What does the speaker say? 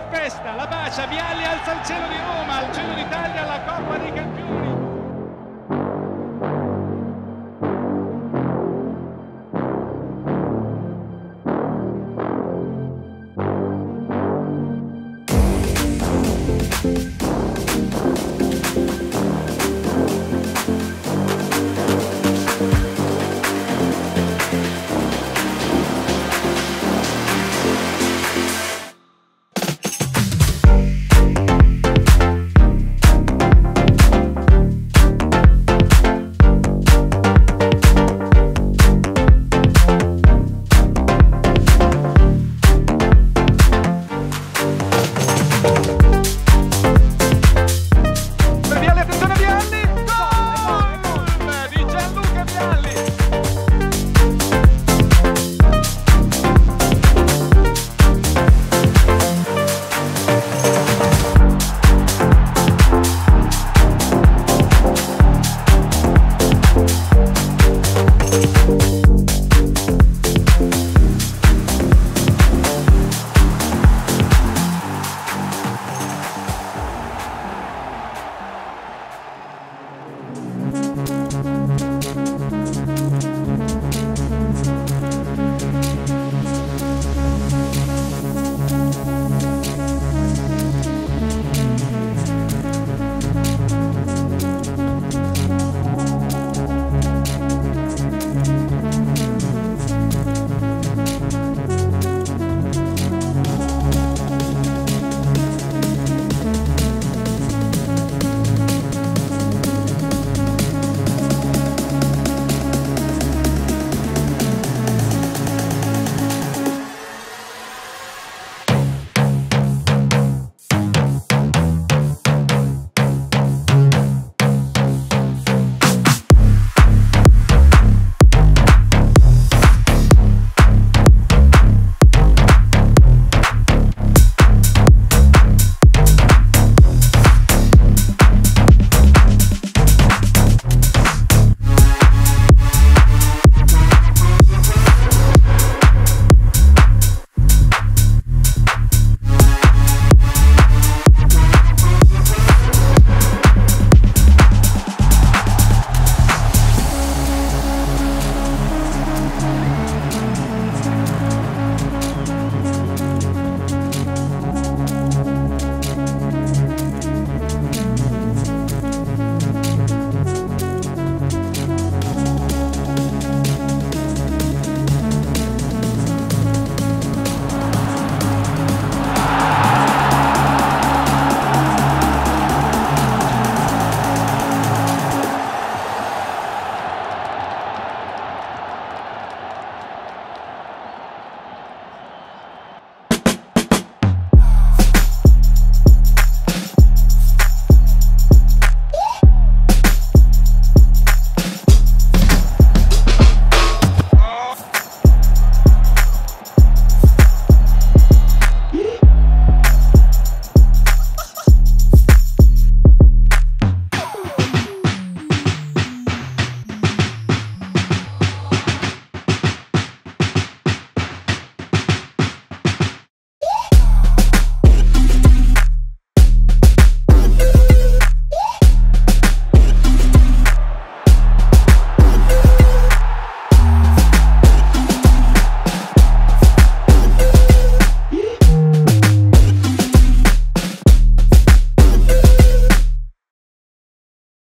e pesta, la bacia, Vialli alza il cielo di Roma, al cielo d'Italia, la Coppa dei Campioni.